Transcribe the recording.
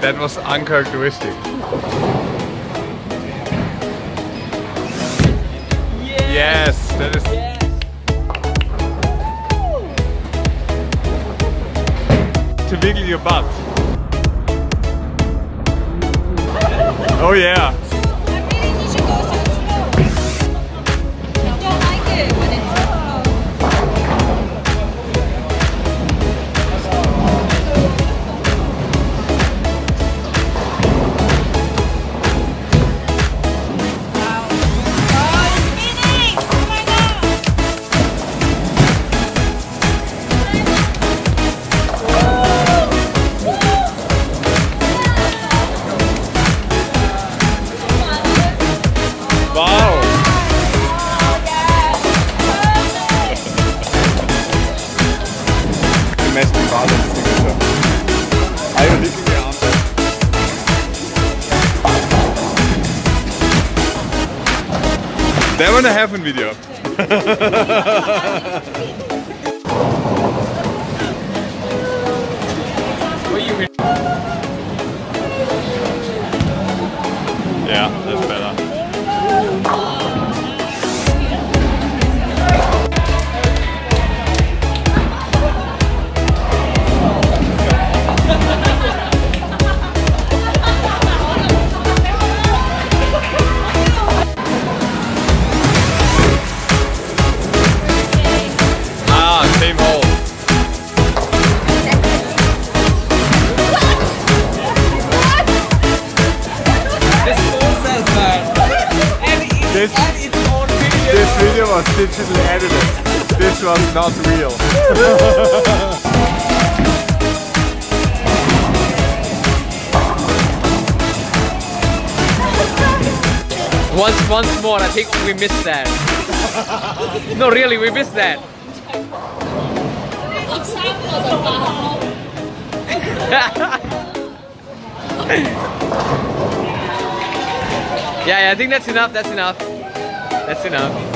That was uncharacteristic. Yes, that is. To wiggle your butt. Oh yeah. Der war eine Heaven-Video. Yeah, This-. This video was digitally edited. This was not real. Once, once more, I think we missed that. no, really, we missed that. yeah, I think that's enough. That's enough. That's enough.